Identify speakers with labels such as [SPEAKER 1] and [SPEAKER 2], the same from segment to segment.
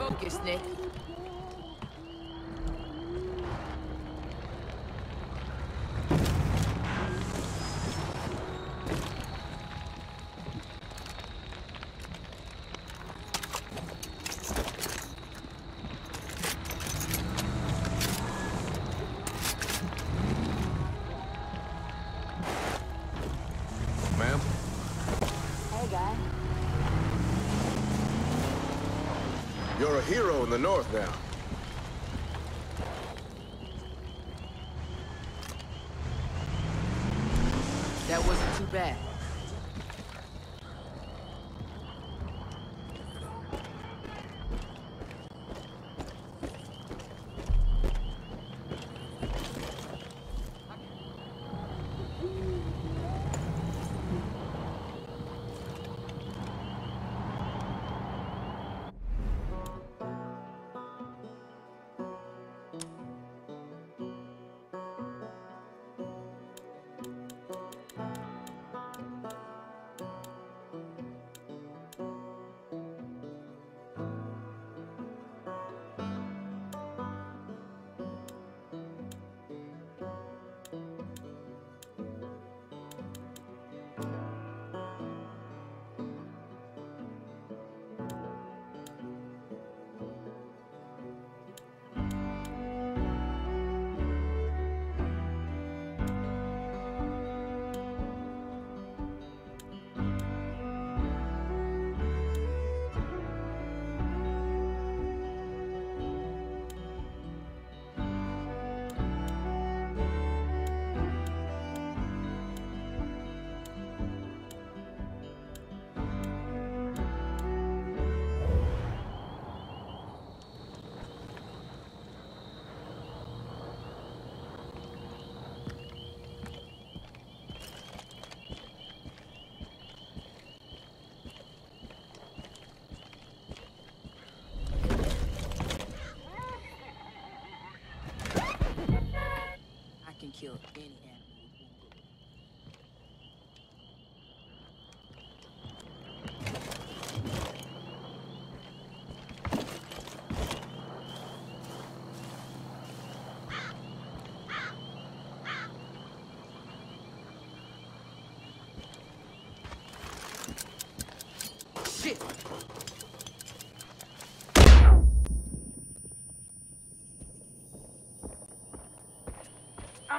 [SPEAKER 1] focus, Nick.
[SPEAKER 2] North now.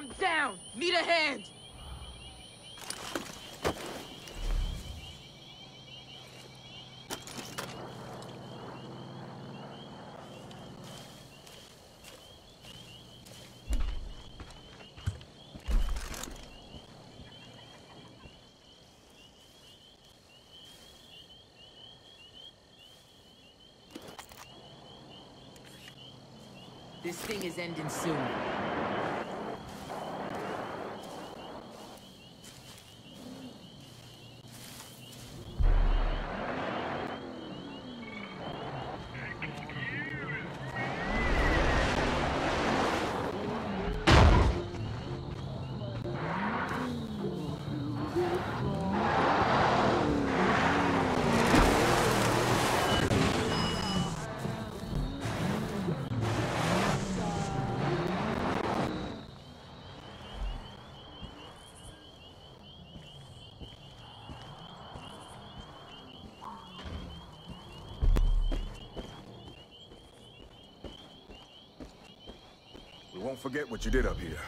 [SPEAKER 1] I'm down! Need a hand! This thing is ending soon.
[SPEAKER 2] Won't forget what you did up here.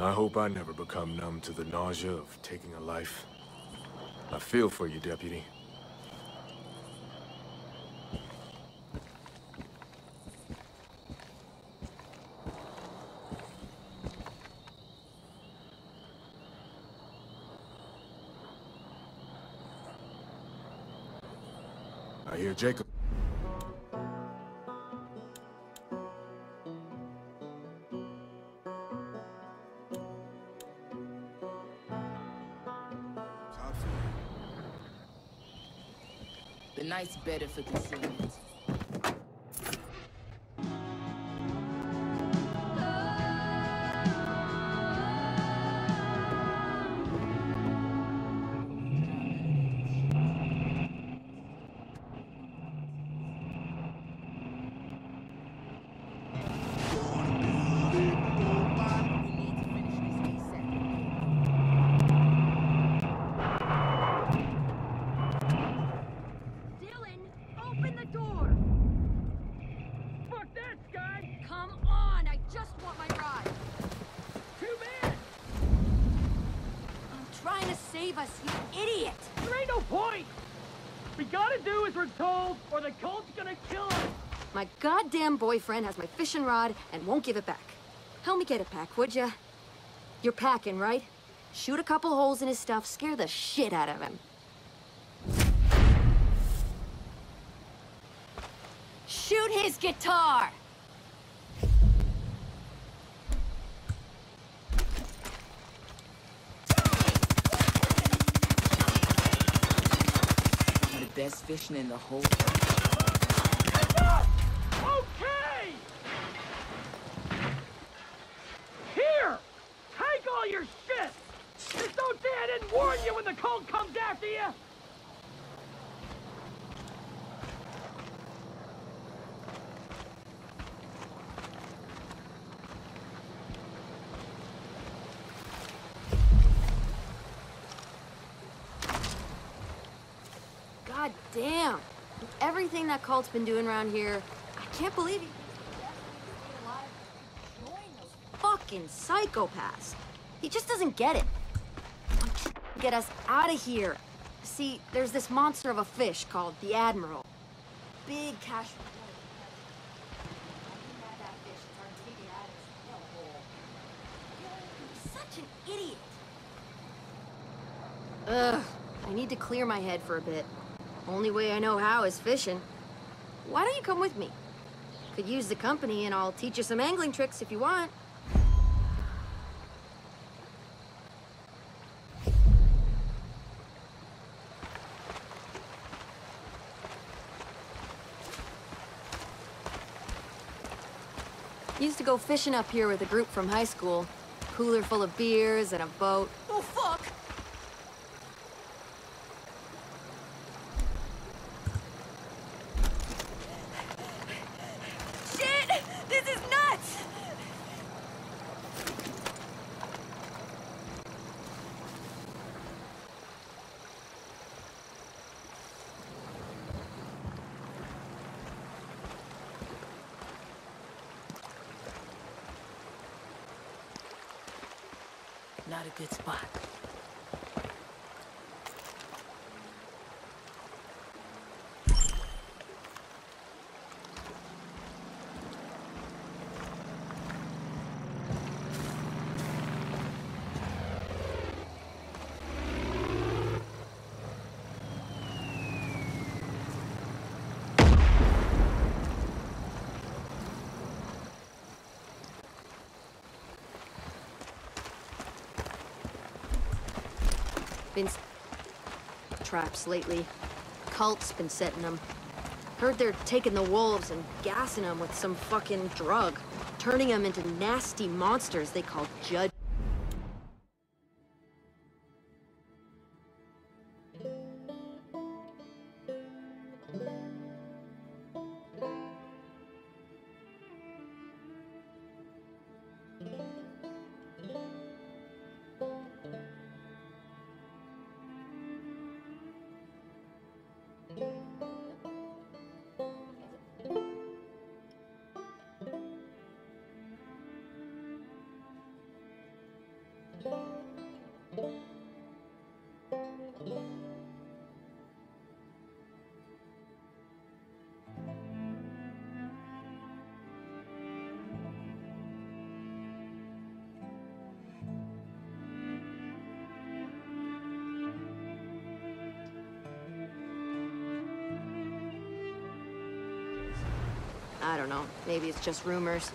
[SPEAKER 2] I hope I never become numb to the nausea of taking a life. I feel for you, Deputy.
[SPEAKER 1] The night's better for concealment.
[SPEAKER 3] Us, you idiot!
[SPEAKER 4] There ain't no point! We gotta do as we're told, or the cult's gonna kill us!
[SPEAKER 3] My goddamn boyfriend has my fishing rod and won't give it back. Help me get it back, would ya? You're packing, right? Shoot a couple holes in his stuff, scare the shit out of him. Shoot his guitar!
[SPEAKER 1] Best fishing in the whole
[SPEAKER 4] Okay! Here! Take all your shit! Just don't say I didn't warn you when the cult comes after you!
[SPEAKER 3] Damn! Everything that cult's been doing around here, I can't believe he... Fucking psychopaths! He just doesn't get it. Get us out of here. See, there's this monster of a fish called the Admiral. Big cash... Idiot! Ugh, I need to clear my head for a bit. Only way I know how is fishing. Why don't you come with me? Could use the company and I'll teach you some angling tricks if you want. Used to go fishing up here with a group from high school. Cooler full of beers and a boat.
[SPEAKER 1] Oh, fuck!
[SPEAKER 3] Shit! This is nuts!
[SPEAKER 1] Not a good spot.
[SPEAKER 3] Been s- traps lately. Cult's been setting them. Heard they're taking the wolves and gassing them with some fucking drug, turning them into nasty monsters they call judge. I don't know. Maybe it's just rumors.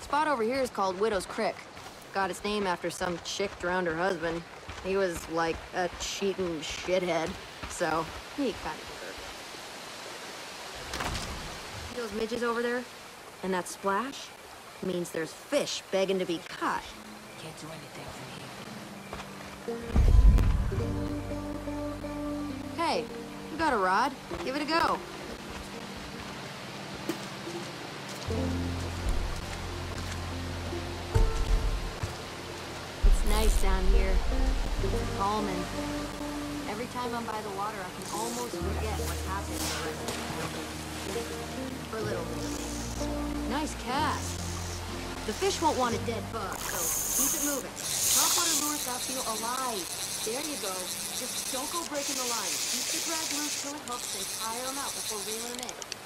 [SPEAKER 3] Spot over here is called Widow's Crick. Got its name after some chick drowned her husband. He was like a cheating shithead, so he kind of deserved it. See those midges over there? And that splash? Means there's fish begging to be caught.
[SPEAKER 1] Can't do anything from here.
[SPEAKER 3] Hey, you got a rod? Give it a go. Nice down here. Calming. Every time I'm by the water, I can almost forget the world. For a little bit. Nice cast. The fish won't want a dead bug, so keep it moving. Topwater lures that feel alive. There you go. Just don't go breaking the line. Keep the drag loose till it hooks and tire them out before reeling them in.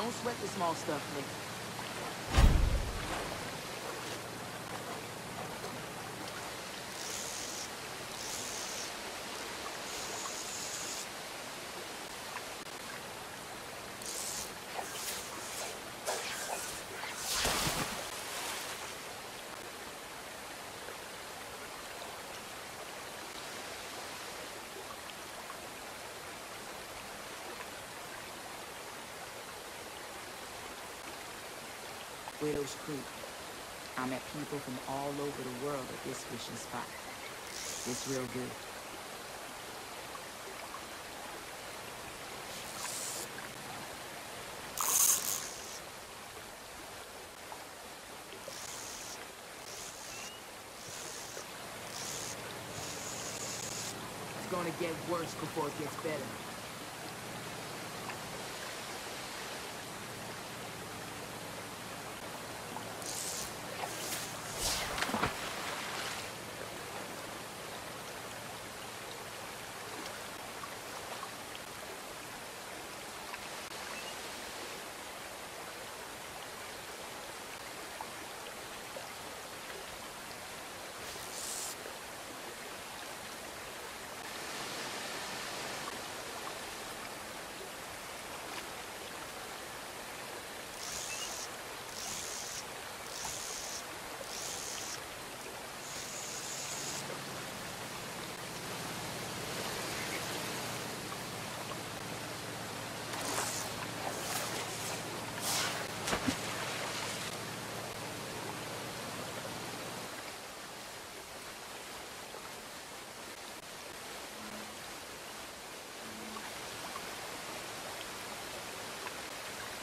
[SPEAKER 1] Don't sweat the small stuff, Nick. Widow's Creek. I met people from all over the world at this fishing spot. It's real good. It's gonna get worse before it gets better.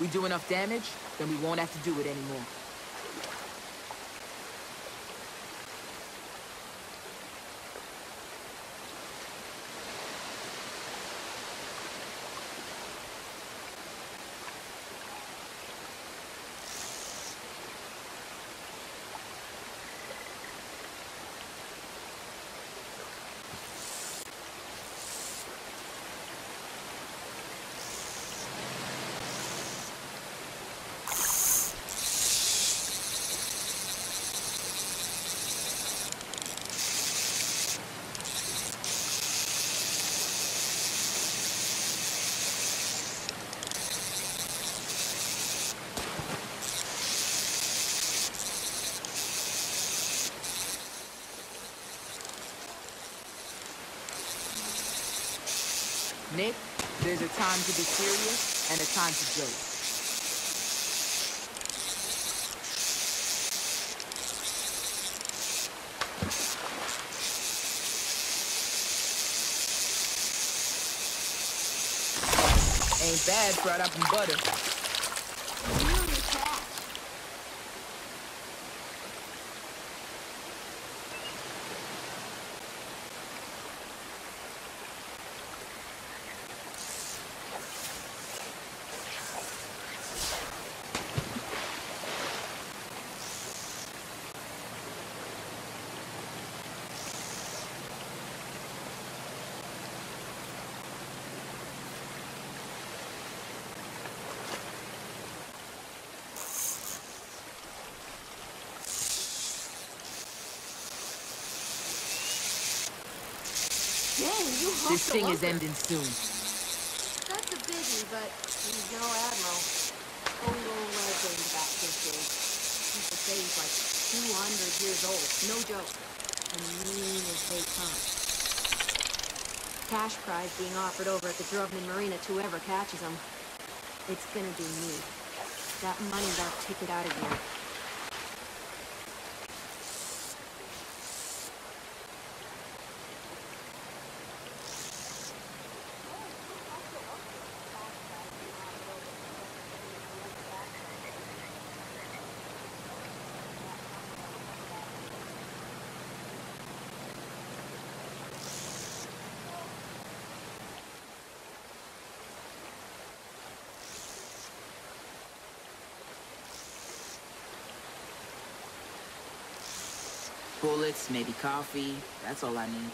[SPEAKER 1] We do enough damage, then we won't have to do it anymore. Nick, there's a time to be serious and a time to joke. Ain't bad fried up in butter. This thing is ending soon.
[SPEAKER 3] That's a biggie, but he's no admiral. Total legend Baptist is. People say he's like 200 years old. No joke. And mean as they come. Cash prize being offered over at the Drubman Marina to whoever catches him. It's gonna be me. That our ticket out of here.
[SPEAKER 1] Bullets, maybe coffee. That's all I need.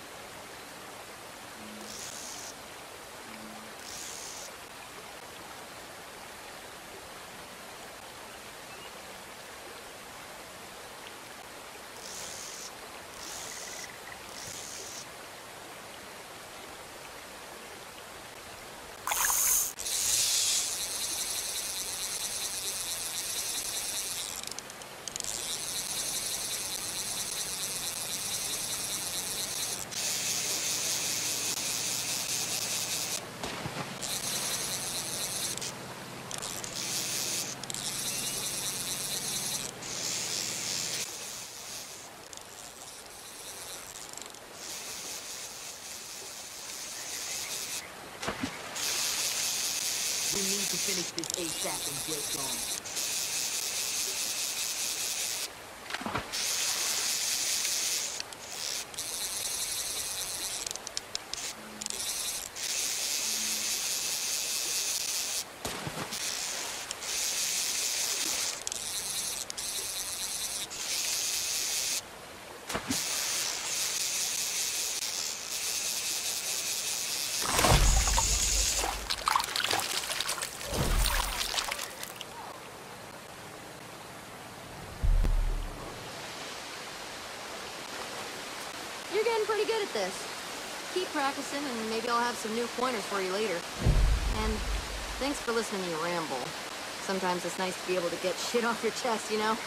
[SPEAKER 1] We need to finish this ASAP and get going.
[SPEAKER 3] You're getting pretty good this. Keep practicing, and maybe I'll have some new pointers for you later. And thanks for listening to me ramble. Sometimes it's nice to be able to get shit off your chest, you know?